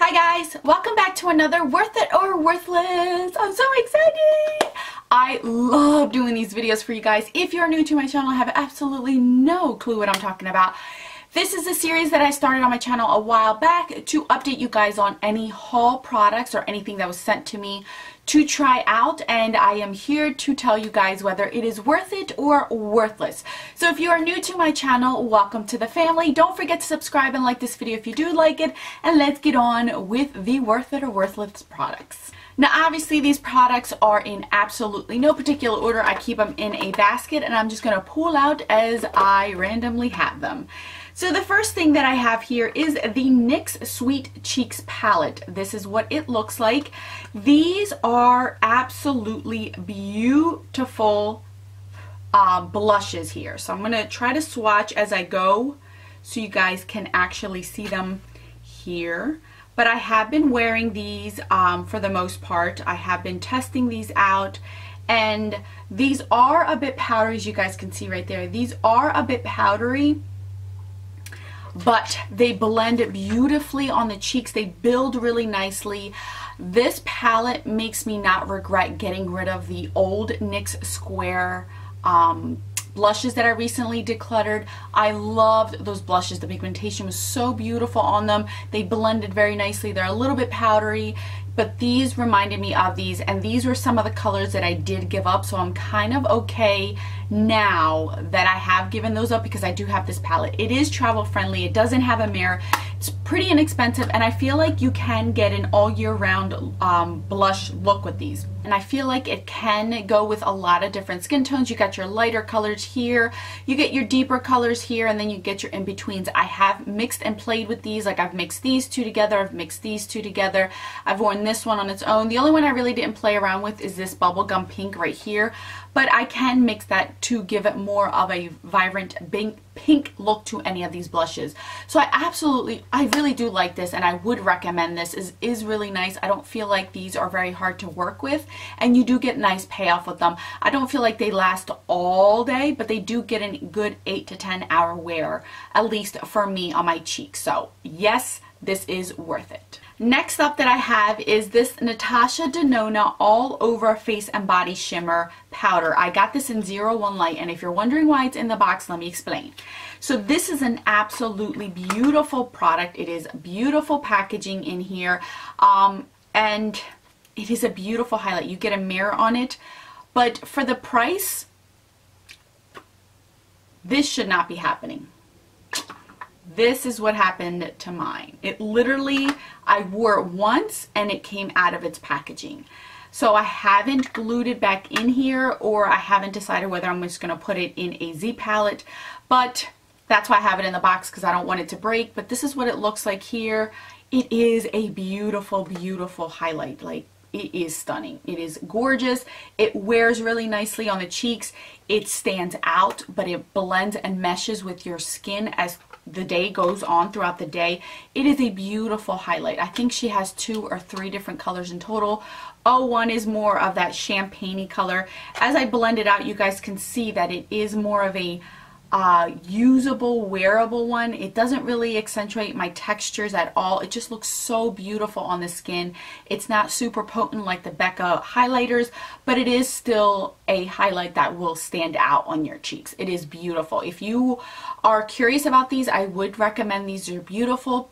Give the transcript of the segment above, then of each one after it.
Hi guys, welcome back to another Worth It or Worthless. I'm so excited. I love doing these videos for you guys. If you're new to my channel, I have absolutely no clue what I'm talking about. This is a series that I started on my channel a while back to update you guys on any haul products or anything that was sent to me to try out and I am here to tell you guys whether it is worth it or worthless. So if you are new to my channel, welcome to the family. Don't forget to subscribe and like this video if you do like it and let's get on with the worth it or worthless products. Now obviously these products are in absolutely no particular order. I keep them in a basket and I'm just going to pull out as I randomly have them. So the first thing that I have here is the NYX Sweet Cheeks palette. This is what it looks like. These are absolutely beautiful uh, blushes here. So I'm going to try to swatch as I go so you guys can actually see them here. But I have been wearing these um, for the most part. I have been testing these out and these are a bit powdery as you guys can see right there. These are a bit powdery but they blend beautifully on the cheeks. They build really nicely. This palette makes me not regret getting rid of the old NYX Square um, blushes that I recently decluttered. I loved those blushes. The pigmentation was so beautiful on them. They blended very nicely. They're a little bit powdery but these reminded me of these and these were some of the colors that I did give up so I'm kind of okay now that I have given those up because I do have this palette. It is travel friendly. It doesn't have a mirror. It's pretty inexpensive and I feel like you can get an all year round um, blush look with these. And I feel like it can go with a lot of different skin tones. You got your lighter colors here, you get your deeper colors here, and then you get your in-betweens. I have mixed and played with these. Like I've mixed these two together, I've mixed these two together. I've worn this one on its own. The only one I really didn't play around with is this bubblegum pink right here but I can mix that to give it more of a vibrant pink, look to any of these blushes. So I absolutely, I really do like this and I would recommend this. is is really nice. I don't feel like these are very hard to work with and you do get nice payoff with them. I don't feel like they last all day, but they do get a good 8 to 10 hour wear, at least for me on my cheeks. So yes, this is worth it. Next up that I have is this Natasha Denona All Over Face and Body Shimmer Powder. I got this in 01 Light and if you're wondering why it's in the box, let me explain. So this is an absolutely beautiful product. It is beautiful packaging in here um, and it is a beautiful highlight. You get a mirror on it, but for the price, this should not be happening this is what happened to mine. It literally, I wore it once and it came out of its packaging. So I haven't glued it back in here or I haven't decided whether I'm just going to put it in a Z palette. But that's why I have it in the box because I don't want it to break. But this is what it looks like here. It is a beautiful, beautiful highlight. Like it is stunning. It is gorgeous. It wears really nicely on the cheeks. It stands out, but it blends and meshes with your skin as the day goes on throughout the day. It is a beautiful highlight. I think she has two or three different colors in total. Oh, one is more of that champagne color. As I blend it out, you guys can see that it is more of a uh, usable, wearable one. It doesn't really accentuate my textures at all. It just looks so beautiful on the skin. It's not super potent like the Becca highlighters, but it is still a highlight that will stand out on your cheeks. It is beautiful. If you are curious about these, I would recommend these. They're beautiful.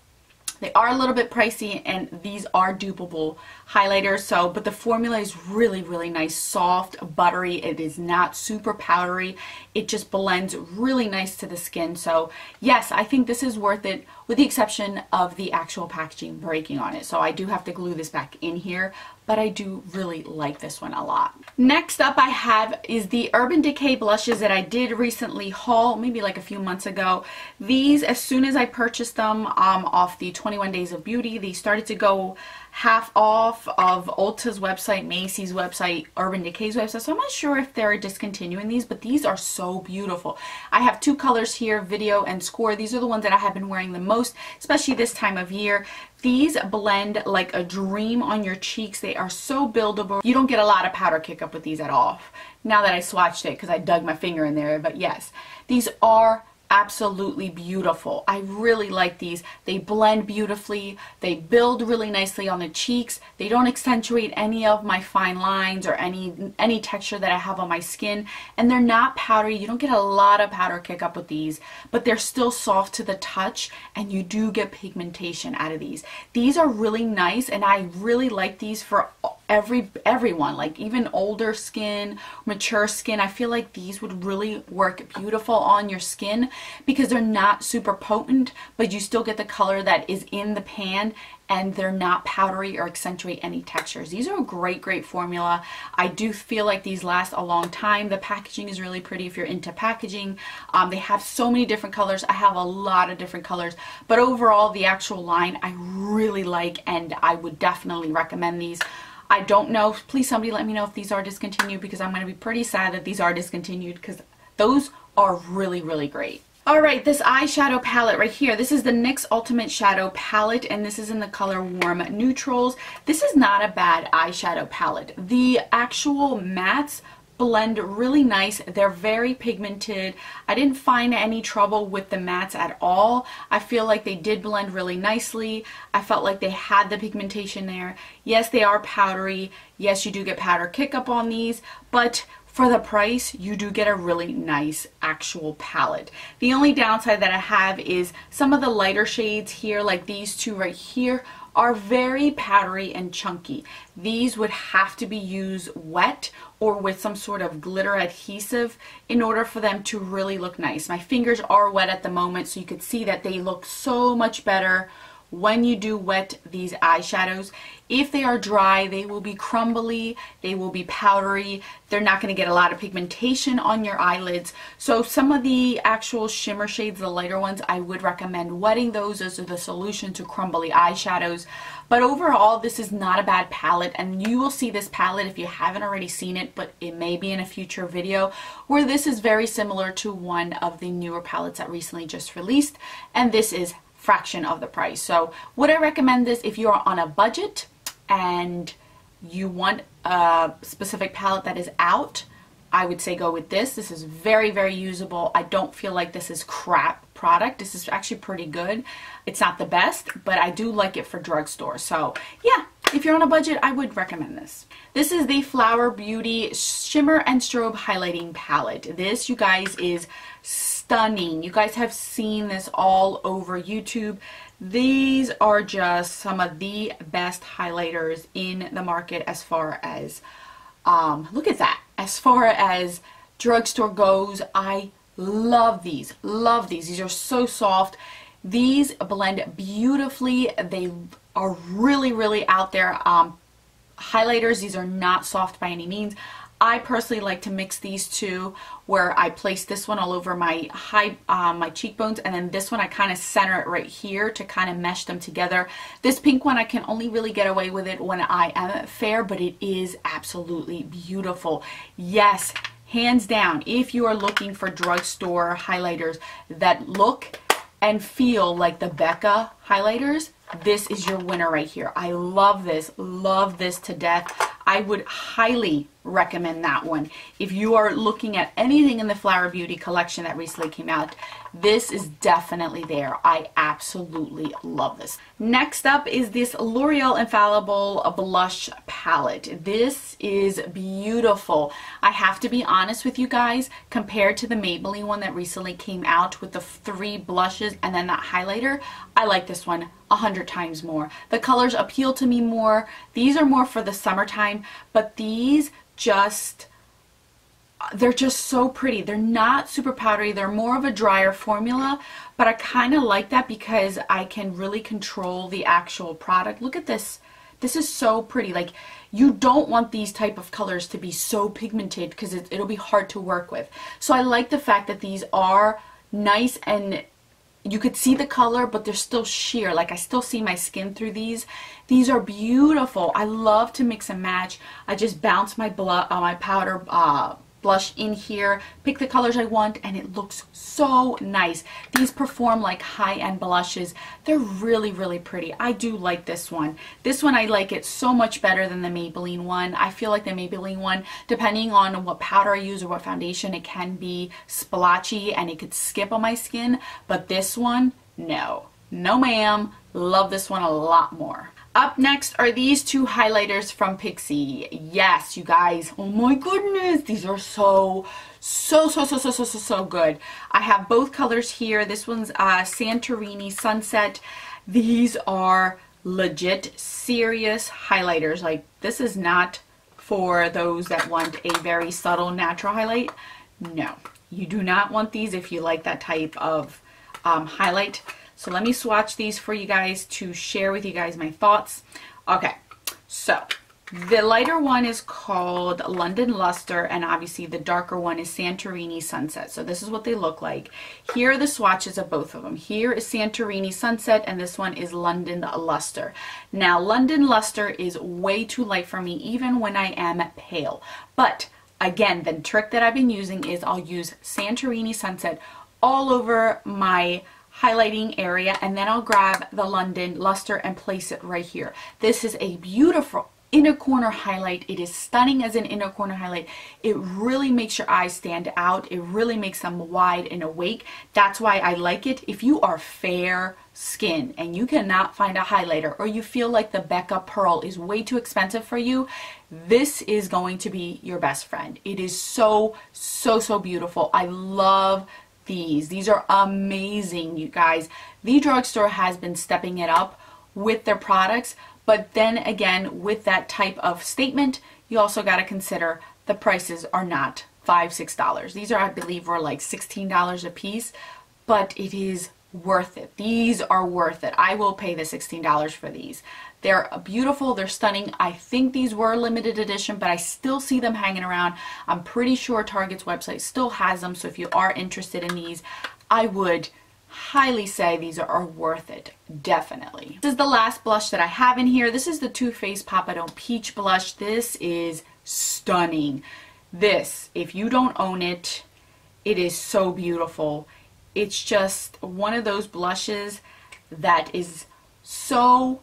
They are a little bit pricey and these are dupable highlighters. So, but the formula is really, really nice, soft, buttery. It is not super powdery. It just blends really nice to the skin. So yes, I think this is worth it with the exception of the actual packaging breaking on it. So I do have to glue this back in here, but I do really like this one a lot. Next up I have is the Urban Decay blushes that I did recently haul, maybe like a few months ago. These, as soon as I purchased them um, off the 21 Days of Beauty, they started to go half off of Ulta's website, Macy's website, Urban Decay's website. So I'm not sure if they're discontinuing these, but these are so beautiful. I have two colors here, Video and Score. These are the ones that I have been wearing the most, especially this time of year. These blend like a dream on your cheeks. They are so buildable. You don't get a lot of powder kick up with these at all. Now that I swatched it because I dug my finger in there, but yes, these are absolutely beautiful. I really like these. They blend beautifully. They build really nicely on the cheeks. They don't accentuate any of my fine lines or any any texture that I have on my skin. And they're not powdery. You don't get a lot of powder kick up with these, but they're still soft to the touch and you do get pigmentation out of these. These are really nice and I really like these for every everyone like even older skin mature skin I feel like these would really work beautiful on your skin because they're not super potent but you still get the color that is in the pan and they're not powdery or accentuate any textures. These are a great, great formula. I do feel like these last a long time. The packaging is really pretty if you're into packaging. Um, they have so many different colors. I have a lot of different colors, but overall the actual line I really like and I would definitely recommend these. I don't know. Please somebody let me know if these are discontinued because I'm going to be pretty sad that these are discontinued because those are really, really great. Alright, this eyeshadow palette right here, this is the NYX Ultimate Shadow Palette and this is in the color Warm Neutrals. This is not a bad eyeshadow palette. The actual mattes blend really nice. They're very pigmented. I didn't find any trouble with the mattes at all. I feel like they did blend really nicely. I felt like they had the pigmentation there. Yes, they are powdery. Yes, you do get powder kick up on these, but for the price, you do get a really nice actual palette. The only downside that I have is some of the lighter shades here, like these two right here, are very powdery and chunky. These would have to be used wet or with some sort of glitter adhesive in order for them to really look nice. My fingers are wet at the moment so you could see that they look so much better when you do wet these eyeshadows. If they are dry, they will be crumbly, they will be powdery, they're not going to get a lot of pigmentation on your eyelids. So some of the actual shimmer shades, the lighter ones, I would recommend wetting those as the solution to crumbly eyeshadows. But overall, this is not a bad palette, and you will see this palette if you haven't already seen it, but it may be in a future video, where this is very similar to one of the newer palettes that recently just released, and this is fraction of the price. So would I recommend this if you're on a budget and you want a specific palette that is out? I would say go with this. This is very, very usable. I don't feel like this is crap product. This is actually pretty good. It's not the best, but I do like it for drugstore. So yeah, if you're on a budget, I would recommend this. This is the Flower Beauty Shimmer and Strobe Highlighting Palette. This, you guys, is stunning. You guys have seen this all over YouTube. These are just some of the best highlighters in the market as far as, um, look at that. As far as drugstore goes, I love these. Love these. These are so soft. These blend beautifully. They are really, really out there. Um, highlighters, these are not soft by any means. I personally like to mix these two where I place this one all over my high um, my cheekbones and then this one I kind of center it right here to kind of mesh them together. This pink one I can only really get away with it when I am fair but it is absolutely beautiful. Yes, hands down, if you are looking for drugstore highlighters that look and feel like the Becca highlighters, this is your winner right here. I love this, love this to death. I would highly recommend that one. If you are looking at anything in the Flower Beauty collection that recently came out, this is definitely there. I absolutely love this. Next up is this L'Oreal Infallible Blush Palette. This is beautiful. I have to be honest with you guys, compared to the Maybelline one that recently came out with the three blushes and then that highlighter, I like this one a hundred times more. The colors appeal to me more. These are more for the summertime, but these just they're just so pretty. They're not super powdery. They're more of a drier formula, but I kind of like that because I can really control the actual product. Look at this. This is so pretty. Like, you don't want these type of colors to be so pigmented because it, it'll be hard to work with. So I like the fact that these are nice and you could see the color, but they're still sheer. Like I still see my skin through these. These are beautiful. I love to mix and match. I just bounce my blood, uh, my powder uh, blush in here, pick the colors I want, and it looks so nice. These perform like high-end blushes. They're really, really pretty. I do like this one. This one, I like it so much better than the Maybelline one. I feel like the Maybelline one, depending on what powder I use or what foundation, it can be splotchy and it could skip on my skin, but this one, no. No ma'am. Love this one a lot more. Up next are these two highlighters from Pixi. Yes, you guys. Oh my goodness. These are so, so, so, so, so, so, so, so good. I have both colors here. This one's uh, Santorini Sunset. These are legit serious highlighters. Like this is not for those that want a very subtle natural highlight. No, you do not want these if you like that type of um, highlight. So let me swatch these for you guys to share with you guys my thoughts. Okay, so the lighter one is called London Luster and obviously the darker one is Santorini Sunset. So this is what they look like. Here are the swatches of both of them. Here is Santorini Sunset and this one is London Luster. Now London Luster is way too light for me even when I am pale. But again, the trick that I've been using is I'll use Santorini Sunset all over my highlighting area and then I'll grab the London Luster and place it right here. This is a beautiful inner corner highlight. It is stunning as an inner corner highlight. It really makes your eyes stand out. It really makes them wide and awake. That's why I like it. If you are fair skin and you cannot find a highlighter or you feel like the Becca Pearl is way too expensive for you, this is going to be your best friend. It is so, so, so beautiful. I love these. These are amazing, you guys. The drugstore has been stepping it up with their products, but then again, with that type of statement, you also got to consider the prices are not five, six dollars. These are, I believe, were like $16 a piece, but it is worth it. These are worth it. I will pay the $16 for these. They're beautiful, they're stunning. I think these were limited edition, but I still see them hanging around. I'm pretty sure Target's website still has them, so if you are interested in these, I would highly say these are worth it definitely this is the last blush that i have in here this is the Too Faced Papa Don't peach blush this is stunning this if you don't own it it is so beautiful it's just one of those blushes that is so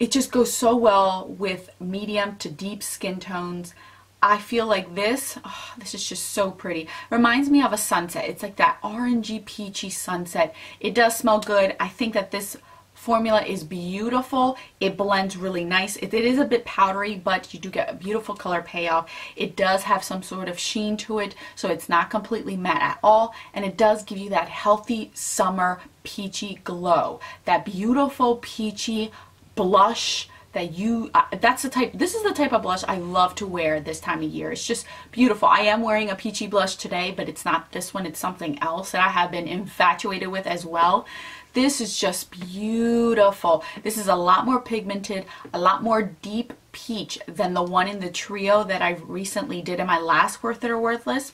it just goes so well with medium to deep skin tones. I feel like this, oh, this is just so pretty. Reminds me of a sunset. It's like that orangey peachy sunset. It does smell good. I think that this formula is beautiful. It blends really nice. It, it is a bit powdery, but you do get a beautiful color payoff. It does have some sort of sheen to it, so it's not completely matte at all. And it does give you that healthy summer peachy glow. That beautiful peachy blush that you uh, that's the type this is the type of blush I love to wear this time of year it's just beautiful I am wearing a peachy blush today but it's not this one it's something else that I have been infatuated with as well this is just beautiful this is a lot more pigmented a lot more deep peach than the one in the trio that I recently did in my last Worth It or Worthless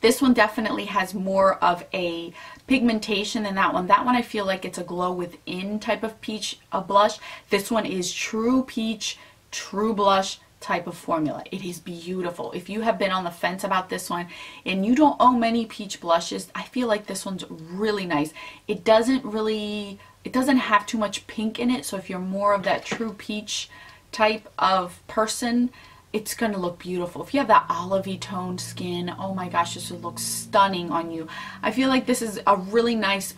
this one definitely has more of a pigmentation than that one. That one I feel like it's a glow within type of peach a blush. This one is true peach, true blush type of formula. It is beautiful. If you have been on the fence about this one and you don't own many peach blushes, I feel like this one's really nice. It doesn't really, it doesn't have too much pink in it. So if you're more of that true peach type of person, it's going to look beautiful. If you have that olivey toned skin, oh my gosh, this would look stunning on you. I feel like this is a really nice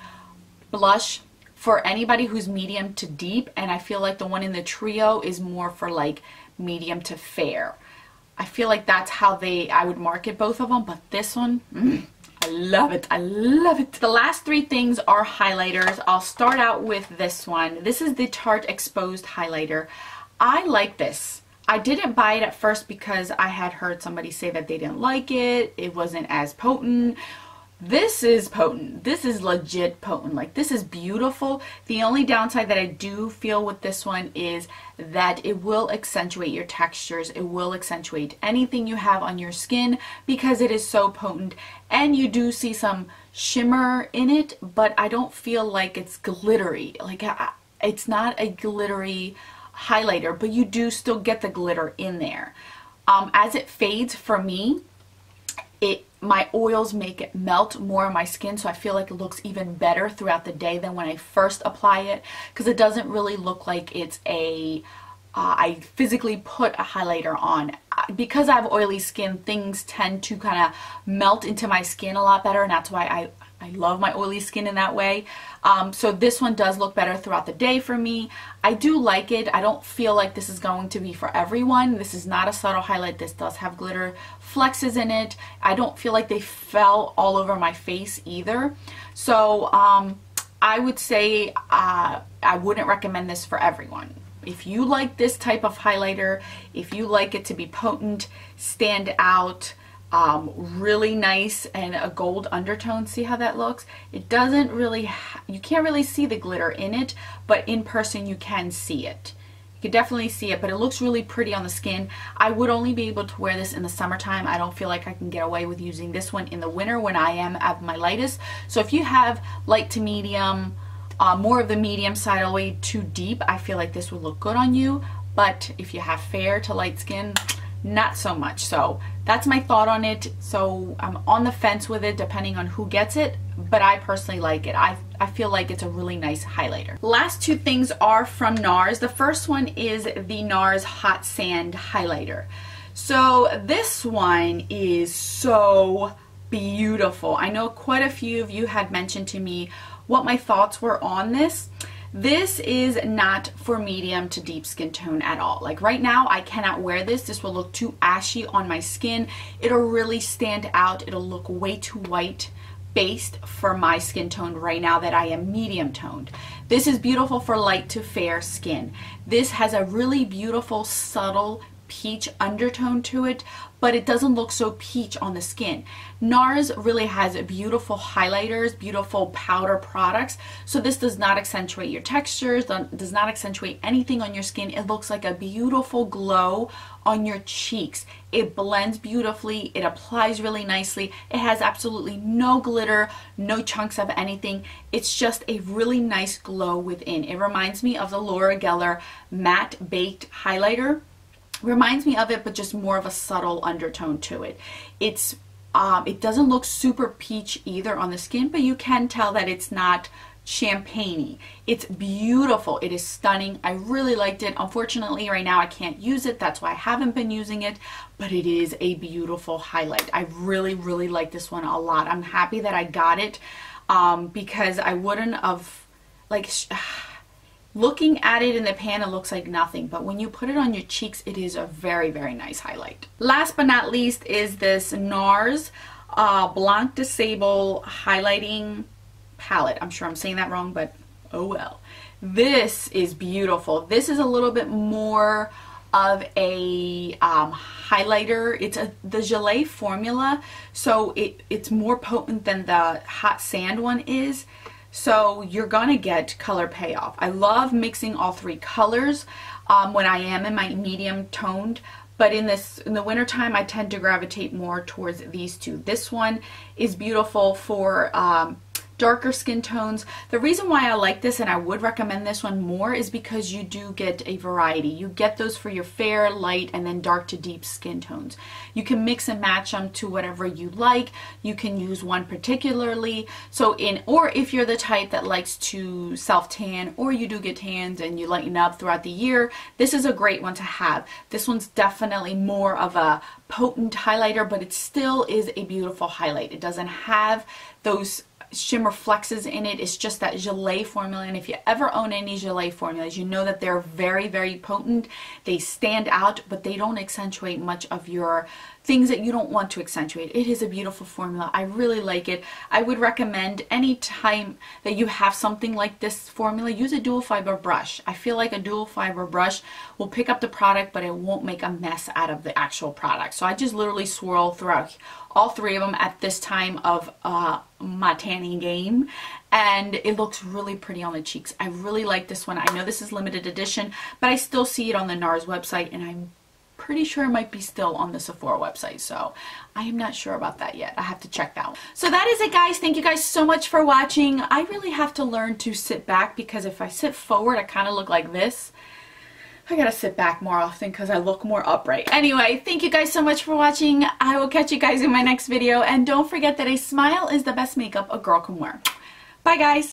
blush for anybody who's medium to deep and I feel like the one in the trio is more for like medium to fair. I feel like that's how they I would market both of them, but this one, mm, I love it. I love it. The last three things are highlighters. I'll start out with this one. This is the Tarte Exposed Highlighter. I like this. I didn't buy it at first because I had heard somebody say that they didn't like it. It wasn't as potent. This is potent. This is legit potent. Like this is beautiful. The only downside that I do feel with this one is that it will accentuate your textures. It will accentuate anything you have on your skin because it is so potent. And you do see some shimmer in it, but I don't feel like it's glittery. Like it's not a glittery highlighter, but you do still get the glitter in there. Um, as it fades for me, it my oils make it melt more on my skin so I feel like it looks even better throughout the day than when I first apply it because it doesn't really look like it's a uh, I physically put a highlighter on. Because I have oily skin, things tend to kind of melt into my skin a lot better and that's why I, I love my oily skin in that way. Um, so this one does look better throughout the day for me. I do like it. I don't feel like this is going to be for everyone. This is not a subtle highlight. This does have glitter flexes in it. I don't feel like they fell all over my face either. So um, I would say uh, I wouldn't recommend this for everyone. If you like this type of highlighter, if you like it to be potent, stand out, um, really nice and a gold undertone. See how that looks? It doesn't really, you can't really see the glitter in it, but in person you can see it. You can definitely see it, but it looks really pretty on the skin. I would only be able to wear this in the summertime. I don't feel like I can get away with using this one in the winter when I am at my lightest. So if you have light to medium, uh, more of the medium side all the way to deep, I feel like this would look good on you. But if you have fair to light skin, not so much. So that's my thought on it. So I'm on the fence with it depending on who gets it, but I personally like it. I, I feel like it's a really nice highlighter. Last two things are from NARS. The first one is the NARS Hot Sand Highlighter. So this one is so beautiful. I know quite a few of you had mentioned to me what my thoughts were on this. This is not for medium to deep skin tone at all. Like right now, I cannot wear this. This will look too ashy on my skin. It'll really stand out. It'll look way too white based for my skin tone right now that I am medium toned. This is beautiful for light to fair skin. This has a really beautiful subtle peach undertone to it, but it doesn't look so peach on the skin. NARS really has beautiful highlighters, beautiful powder products, so this does not accentuate your textures, does not accentuate anything on your skin. It looks like a beautiful glow on your cheeks. It blends beautifully, it applies really nicely, it has absolutely no glitter, no chunks of anything. It's just a really nice glow within. It reminds me of the Laura Geller Matte Baked Highlighter reminds me of it but just more of a subtle undertone to it. It's um, it doesn't look super peach either on the skin but you can tell that it's not champagne it's beautiful. It is stunning. I really liked it. Unfortunately right now i can't use it. That's why i haven't been using it but it is a beautiful highlight. I really really like this one a lot. I'm happy that i got it um, because i wouldn't have like Looking at it in the pan, it looks like nothing, but when you put it on your cheeks, it is a very, very nice highlight. Last but not least is this NARS uh, Blanc de Sable Highlighting Palette. I'm sure I'm saying that wrong, but oh well. This is beautiful. This is a little bit more of a um, highlighter. It's a the Gelée formula, so it, it's more potent than the Hot Sand one is. So you're gonna get color payoff. I love mixing all three colors um, when I am in my medium toned but in this in the wintertime I tend to gravitate more towards these two. This one is beautiful for um, darker skin tones. The reason why I like this and I would recommend this one more is because you do get a variety. You get those for your fair, light, and then dark to deep skin tones. You can mix and match them to whatever you like. You can use one particularly. So in, or if you're the type that likes to self tan or you do get tans and you lighten up throughout the year, this is a great one to have. This one's definitely more of a potent highlighter, but it still is a beautiful highlight. It doesn't have those shimmer flexes in it. It's just that Gelée formula. And if you ever own any Gelée formulas, you know that they're very, very potent. They stand out, but they don't accentuate much of your things that you don't want to accentuate. It is a beautiful formula. I really like it. I would recommend any time that you have something like this formula, use a dual fiber brush. I feel like a dual fiber brush will pick up the product, but it won't make a mess out of the actual product. So I just literally swirl throughout all three of them at this time of uh, my tanning game and it looks really pretty on the cheeks. I really like this one. I know this is limited edition, but I still see it on the NARS website and I'm pretty sure it might be still on the Sephora website. So I am not sure about that yet. I have to check that one. So that is it guys. Thank you guys so much for watching. I really have to learn to sit back because if I sit forward, I kind of look like this. I gotta sit back more often because I look more upright. Anyway, thank you guys so much for watching. I will catch you guys in my next video. And don't forget that a smile is the best makeup a girl can wear. Bye guys!